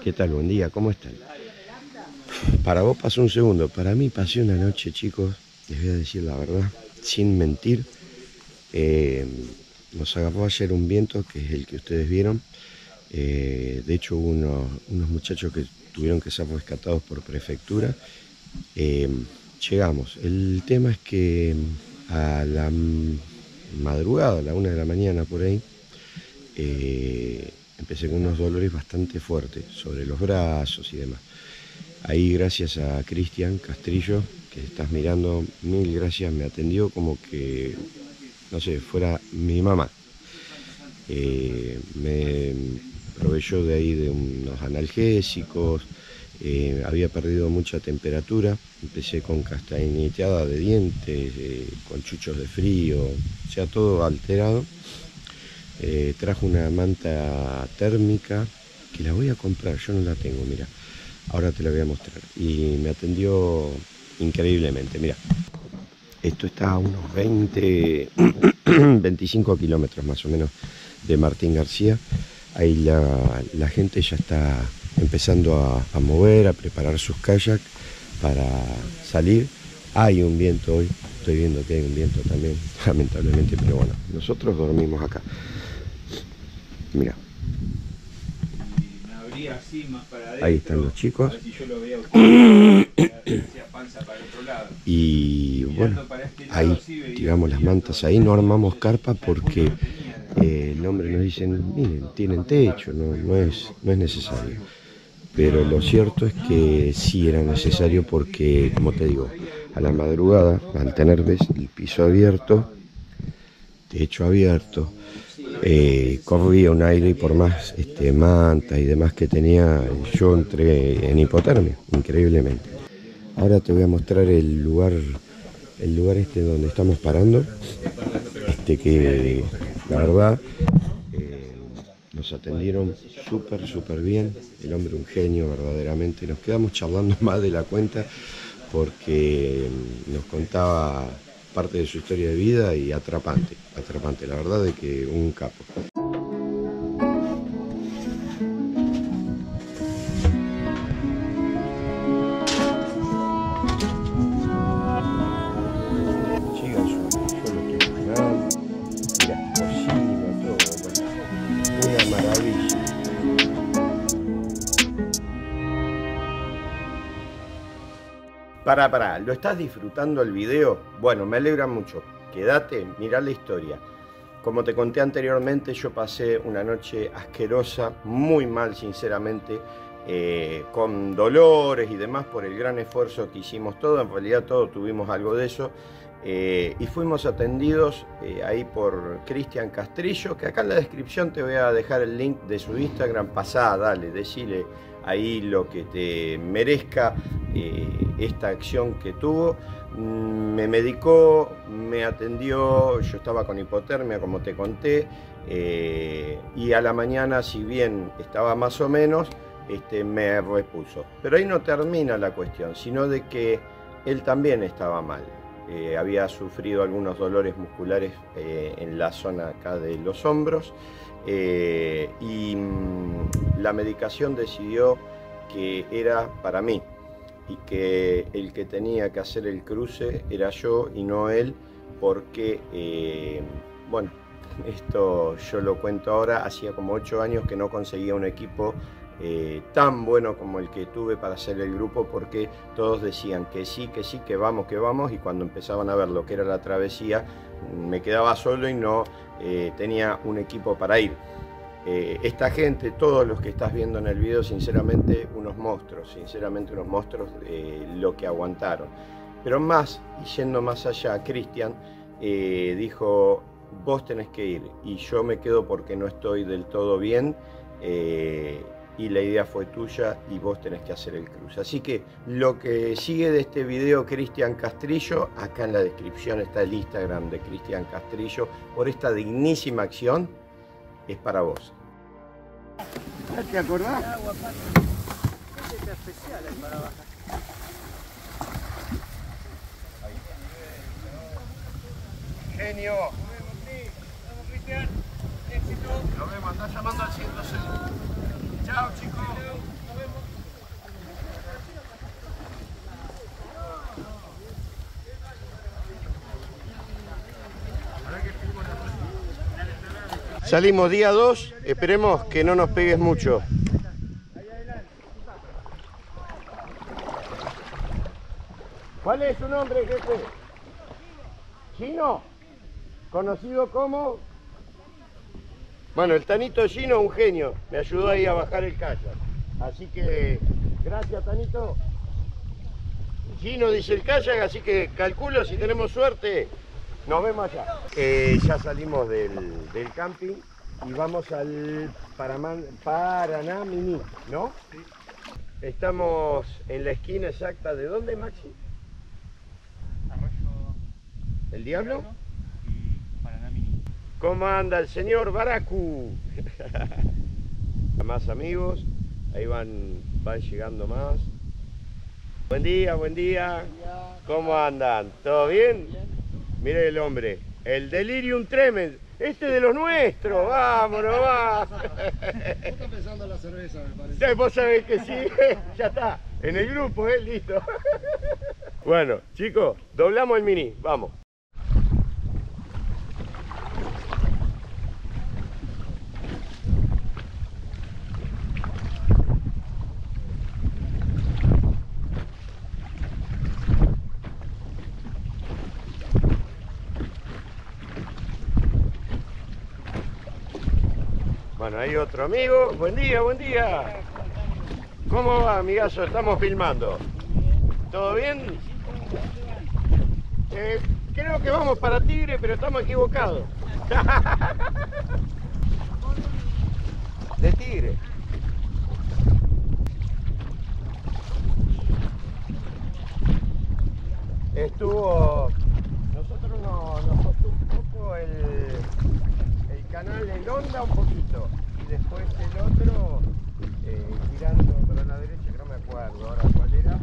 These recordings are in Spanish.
¿Qué tal? Buen día, ¿cómo están? Para vos pasó un segundo, para mí pasé una noche, chicos, les voy a decir la verdad, sin mentir. Eh, nos agarró ayer un viento, que es el que ustedes vieron. Eh, de hecho, hubo unos, muchachos que tuvieron que ser rescatados por prefectura. Eh, llegamos. El tema es que a la madrugada, a la una de la mañana por ahí, empecé con unos dolores bastante fuertes sobre los brazos y demás. Ahí gracias a Cristian Castrillo, que estás mirando, mil gracias, me atendió como que, no sé, fuera mi mamá. Eh, me proveyó de ahí de unos analgésicos, eh, había perdido mucha temperatura, empecé con castañeteada de dientes, eh, con chuchos de frío, o sea, todo alterado. Trajo una manta térmica que la voy a comprar, yo no la tengo, mira. Ahora te la voy a mostrar. Y me atendió increíblemente. Mira, esto está a unos 20, 25 kilómetros más o menos de Martín García. Ahí la, gente ya está empezando a, mover, a preparar sus kayaks para salir. Hay un viento hoy, estoy viendo que hay un viento también, lamentablemente, pero bueno, nosotros dormimos acá. Mira, Ahí están los chicos. Y bueno, este ahí tiramos las mantas ahí, no armamos carpa porque eh, el hombre nos dice, miren, tienen techo, no, no, es, no es necesario. Pero lo cierto es que sí era necesario porque, como te digo, a la madrugada, al tener el piso abierto, techo abierto, eh, un aire y por más este, mantas y demás que tenía, yo entré en hipotermia, increíblemente. Ahora te voy a mostrar el lugar, el lugar este donde estamos parando, este que la verdad eh, nos atendieron súper, súper bien, el hombre un genio verdaderamente, nos quedamos charlando más de la cuenta porque nos contaba parte de su historia de vida y atrapante, atrapante, la verdad de que un capo. Para, para, ¿lo estás disfrutando el video? Bueno, me alegra mucho. Quédate, mirá la historia. Como te conté anteriormente, yo pasé una noche asquerosa, muy mal sinceramente, eh, con dolores y demás por el gran esfuerzo que hicimos todo. En realidad todos tuvimos algo de eso. Eh, y fuimos atendidos eh, ahí por Cristian Castrillo, que acá en la descripción te voy a dejar el link de su Instagram. Pasá, dale, decile ahí lo que te merezca eh, esta acción que tuvo. Mm, me medicó, me atendió, yo estaba con hipotermia como te conté, y a la mañana, si bien estaba más o menos, este, me repuso. Pero ahí no termina la cuestión, sino de que él también estaba mal. Eh, había sufrido algunos dolores musculares eh, en la zona acá de los hombros eh, y mm, la medicación decidió que era para mí y que el que tenía que hacer el cruce era yo y no él porque, bueno, esto yo lo cuento ahora, hacía como ocho años que no conseguía un equipo eh, tan bueno como el que tuve para hacer el grupo porque todos decían que sí, que sí, que vamos, que vamos y cuando empezaban a ver lo que era la travesía me quedaba solo y no eh, tenía un equipo para ir. Eh, esta gente, todos los que estás viendo en el video, sinceramente unos monstruos, sinceramente unos monstruos lo que aguantaron. Pero más, y yendo más allá, Cristian dijo, vos tenés que ir y yo me quedo porque no estoy del todo bien y la idea fue tuya y vos tenés que hacer el cruce. Así que lo que sigue de este video Cristian Castrillo, acá en la descripción está el Instagram de Cristian Castrillo, por esta dignísima acción, es para vos. ¿Te acordás? especial para bajar. Genio. Nos Cristian. Éxito. Nos vemos, está llamando al 106. Salimos día 2, esperemos que no nos pegues mucho. ¿Cuál es su nombre, jefe? ¿Chino? ¿Conocido como? Bueno, el Tanito Chino, un genio, me ayudó ahí a bajar el kayak. Así que, gracias Tanito. Chino dice el kayak, así que calculo si tenemos suerte, nos vemos allá. Eh, ya salimos del, camping y vamos al Paraná Mini, ¿no? Sí. Estamos en la esquina exacta de dónde, Maxi? Arroyo. ¿El Diablo? ¿Cómo anda el señor Baracu? más amigos, ahí van, van llegando más. Buen día, buen día. ¿Cómo andan? ¿Todo bien? Mire el hombre, el delirium tremens, este de los nuestros, vámonos, va. Está pensando en la cerveza, me parece. Vos sabés que sí, ya está, en el grupo, ¿eh? Listo. Bueno, chicos, doblamos el mini, vamos. Bueno, hay otro amigo. Buen día, buen día. ¿Cómo va, amigazo? Estamos filmando. ¿Todo bien? Eh, creo que vamos para Tigre, pero estamos equivocados. De Tigre. Estuvo... Nosotros nos, costó un poco el, el canal El Onda un poquito después el otro eh, girando para la derecha, que no me acuerdo ahora cuál era,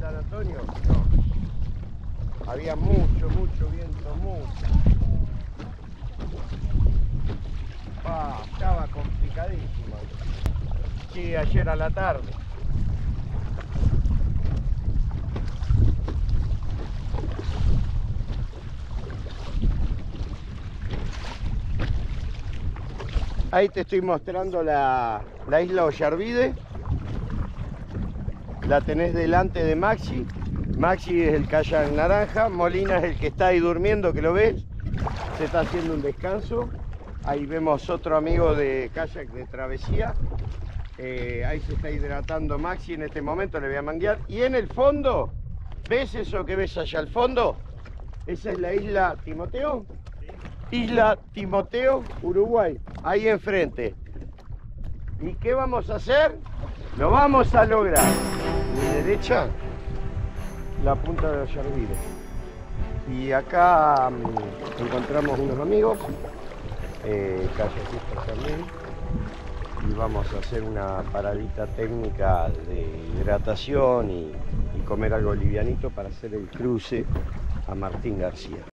San Antonio, no. Había mucho, mucho viento, mucho. Estaba complicadísimo. Sí, ayer a la tarde. Ahí te estoy mostrando la, isla Ollarvide. La tenés delante de Maxi. Maxi es el kayak naranja. Molina es el que está ahí durmiendo, que lo ves. Se está haciendo un descanso. Ahí vemos otro amigo de kayak de travesía. Eh, ahí se está hidratando Maxi en este momento, le voy a manguear. Y en el fondo, ¿ves eso que ves allá al fondo? Esa es la isla Timoteo. Isla Timoteo, Uruguay, ahí enfrente. ¿Y qué vamos a hacer? Lo vamos a lograr. Mi derecha, la punta de los Ollarvide. Y acá mm, encontramos unos amigos, eh, también. Y vamos a hacer una paradita técnica de hidratación y comer algo livianito para hacer el cruce a Martín García.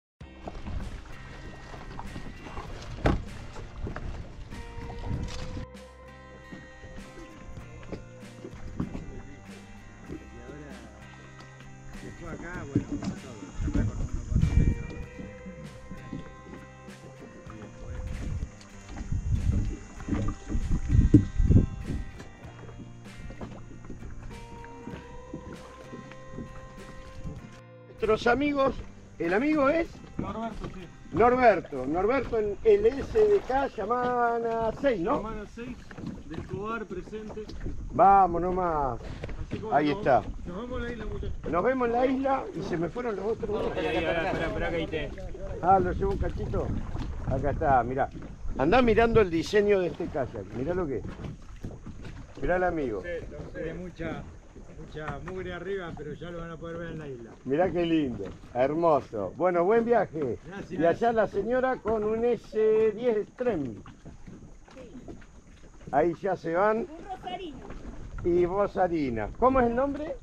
Nuestros amigos, el amigo es Norberto, sí. Norberto, Norberto en el SDK Yamana 6, ¿no? Yamana 6 del Cobar presente. Vamos nomás. Ahí está. Nos vemos en la isla, muchachos. Nos vemos en la isla y se me fueron los otros dos. Ahí, ahí, espera, espera, que ahí te. Ah, lo llevo un cachito. Acá está, mirá. Andá mirando el diseño de este kayak. Mirá lo que es. Mirá el amigo. Tiene mucha, mucha mugre arriba, pero ya lo van a poder ver en la isla. Mirá qué lindo, hermoso. Bueno, buen viaje. Gracias. Y allá la señora con un S10 Strem. Ahí ya se van. Un rosarino. Y Rosarina. ¿Cómo es el nombre?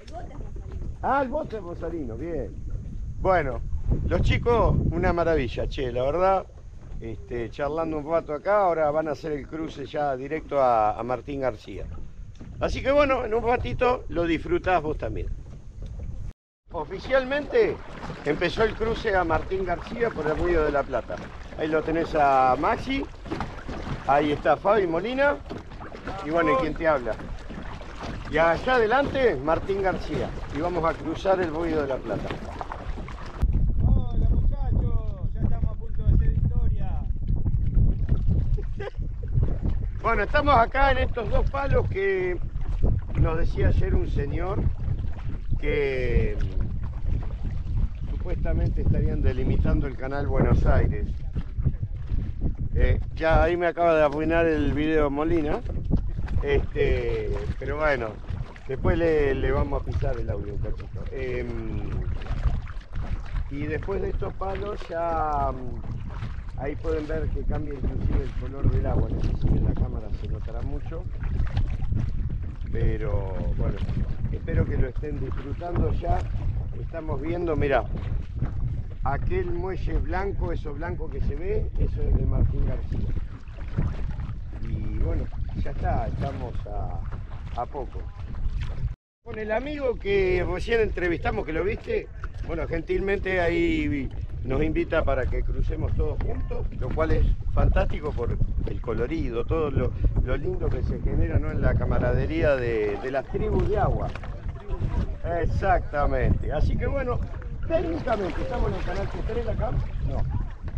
El bote es rosarino. Ah, el bote Rosarino, bien. Bueno, los chicos, una maravilla, che, la verdad, este, charlando un rato acá, ahora van a hacer el cruce ya directo a, a Martín García. Así que bueno, en un ratito lo disfrutás vos también. Oficialmente empezó el cruce a Martín García por el Río de la Plata. Ahí lo tenés a Maxi Ahí está Fabi Molina. Y bueno, ¿y quién te habla? Y allá adelante, Martín García. Y vamos a cruzar el Bohío de la Plata. Hola muchachos, ya estamos a punto de hacer historia. Bueno, estamos acá en estos dos palos que nos decía ayer un señor que mm, supuestamente estarían delimitando el canal Buenos Aires. Eh, ya ahí me acaba de arruinar el video Molina. Este, pero bueno, después le, le vamos a pisar el audio un cachito. Em, y después de estos palos ya mm, ahí pueden ver que cambia inclusive el color del agua. No sé si en la cámara se notará mucho. Pero bueno, espero que lo estén disfrutando ya. Estamos viendo, mira, aquel muelle blanco, eso blanco que se ve, eso es de Martín García. Y bueno, ya está, estamos a, a poco. Con el amigo que recién entrevistamos, que lo viste, bueno, gentilmente ahí nos invita para que crucemos todos juntos, lo cual es fantástico por el colorido, todo lo, lo lindo que se genera ¿no? en la camaradería de, de las tribus de agua. Exactamente. Así que bueno, técnicamente estamos en el canal Petrel acá. No,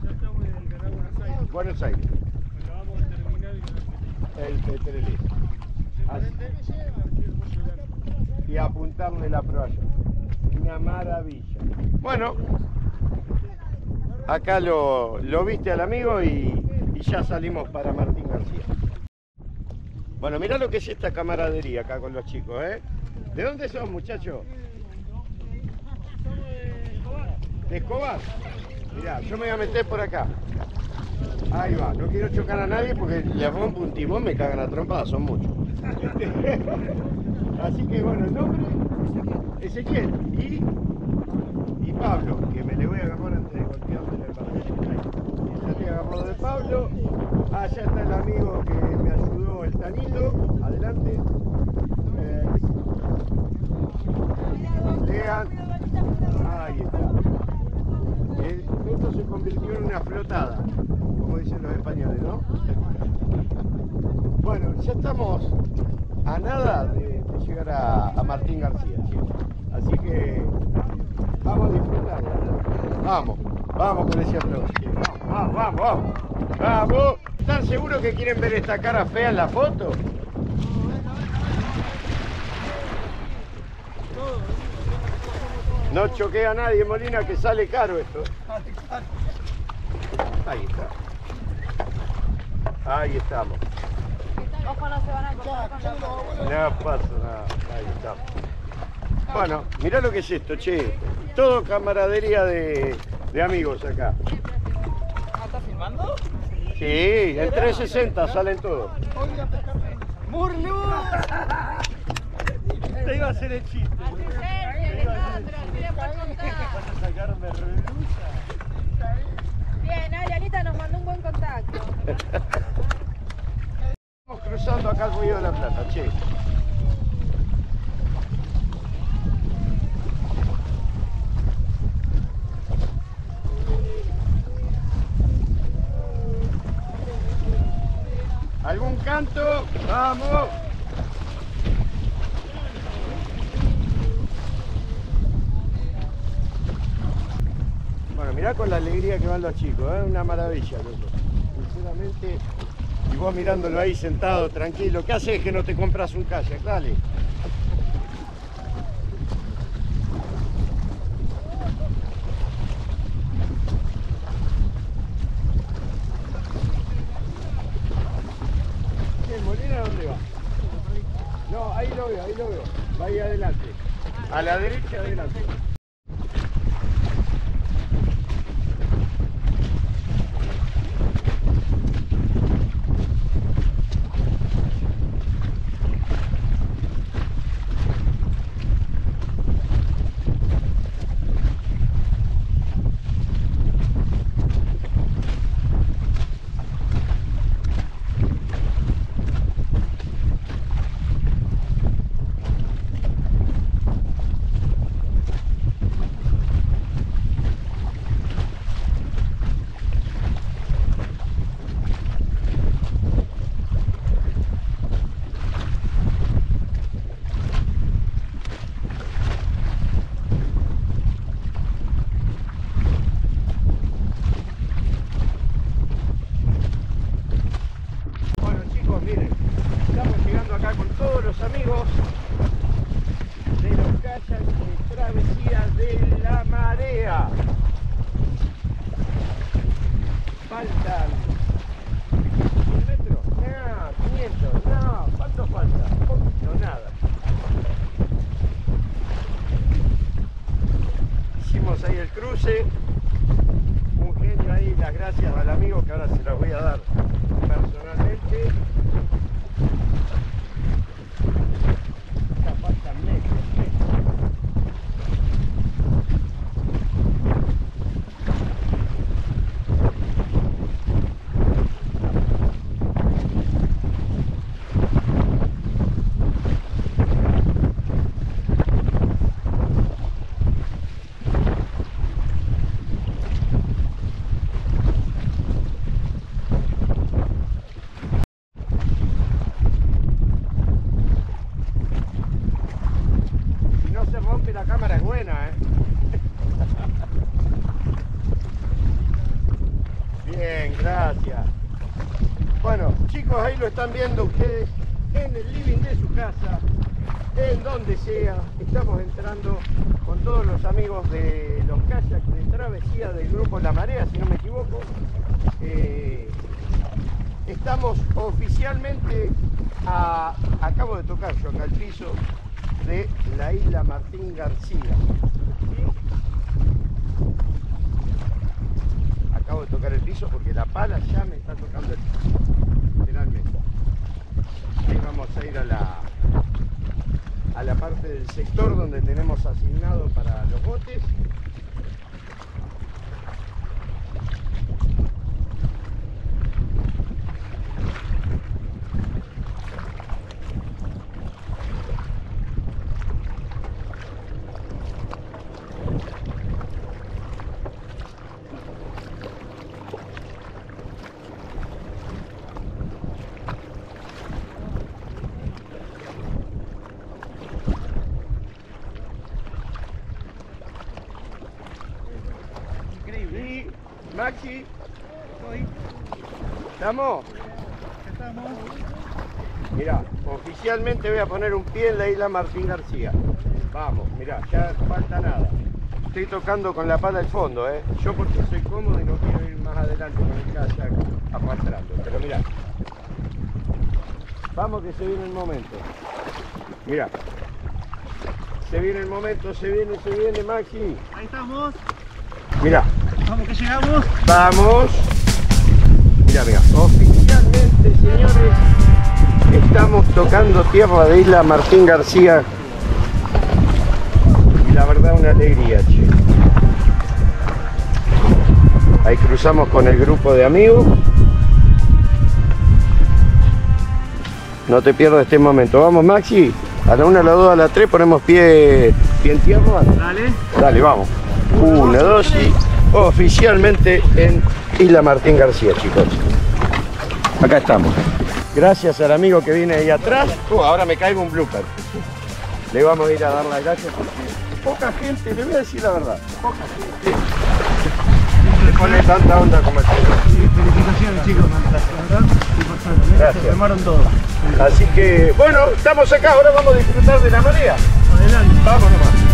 Ya estamos en el canal Buenos Aires. Buenos Aires, Acabamos de terminar el canal el Petrelí. Así- y apuntarle la proa. Una maravilla. Bueno, acá lo, viste al amigo y, ya salimos para Martín García. Bueno, mirá lo que es esta camaradería acá con los chicos, ¿eh? ¿De dónde son, muchachos? ¿De Escobar? Mirá, yo me voy a meter por acá. Ahí va, no quiero chocar a nadie porque le rompo un timón, me cagan a trompada, son muchos. Así que bueno, el nombre, Ezequiel y, y Pablo, que me le voy a agarrar antes de golpearme el papel. Ya estoy agarrado de Pablo, allá está el amigo que me ayudó, el Tanito, adelante. Eh, Lean, ahí está. Esto se convirtió en una flotada, como dicen los españoles, ¿no? Bueno, ya estamos a nada de, llegar a, Martín García. Así que vamos a disfrutar. Vamos, vamos con ese aplauso. Vamos, vamos, vamos. Vamos. ¿Están seguros que quieren ver esta cara fea en la foto? No choquea a nadie, Molina, que sale caro esto. Ahí está. Ahí estamos. Ojo, no se van a cortar con la No pasa nada. Ahí estamos. Bueno, mirá lo que es esto, che. Todo camaradería de, de amigos acá. ¿Estás filmando? Sí, en 360 salen todos. ¡Murlu! Te iba a hacer el chiste. Bien, Arianita nos mandó un buen contacto. Estamos cruzando acá el Río de la Plata, che. ¡Vamos! Bueno, mirá con la alegría que van los chicos, es una maravilla, loco. Sinceramente, y vos mirándolo ahí sentado, tranquilo, ¿qué haces que no te compras un kayak? Dale. ¿Qué, Molina dónde va? No, ahí lo veo, ahí lo veo. Va ahí adelante. A la derecha adelante. La cámara es buena, ¿eh? Bien, gracias. Bueno, chicos, ahí lo están viendo ustedes en el living de su casa, en donde sea. Estamos entrando con todos los amigos de los kayaks de travesía del grupo La Marea, si no me equivoco. Eh, estamos oficialmente a, acabo de tocar yo acá el piso de la isla Martín García. Acabo de tocar el piso porque la pala ya me está tocando el piso, literalmente. Ahí vamos a ir a la, a la parte del sector donde tenemos asignado para los botes. Increíble. Y Maxi, ¿estamos? estamos. Mirá, oficialmente voy a poner un pie en la isla Martín García. Vamos, mirá, ya falta nada. Estoy tocando con la pala al fondo, ¿eh? Yo porque soy cómodo y no quiero ir más adelante con el kayak arrastrando. Pero mirá. Vamos que se viene el momento. Mirá. Se viene el momento, se viene, se viene, Maxi. Ahí estamos. Mirá. Vamos que llegamos. Vamos. Mira, mira. Oficialmente, señores, estamos tocando tierra de Isla Martín García. Y la verdad, una alegría, che. Ahí cruzamos con el grupo de amigos. No te pierdas este momento. Vamos, Maxi. A la una, a la dos, a la tres ponemos pie, pie en tierra. Dale. Dale, vamos. Una, dos y oficialmente en Isla Martín García, chicos. Acá estamos. Gracias al amigo que viene ahí atrás. Uh, ahora me caigo un blooper. Le vamos a ir a dar las gracias porque poca gente, le voy a decir la verdad, poca gente le pone tanta onda como el señor. Sí, felicitaciones chicos, la verdad. importante. Gracias. Se tomaron todo. Así que, bueno, estamos acá, ahora vamos a disfrutar de la marea. Adelante. Vámonos.